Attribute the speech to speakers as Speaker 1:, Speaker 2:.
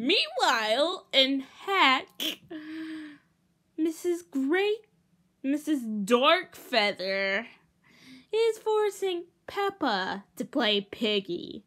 Speaker 1: Meanwhile, in Hack, Mrs. Great, Mrs. Darkfeather is forcing Peppa to play Piggy.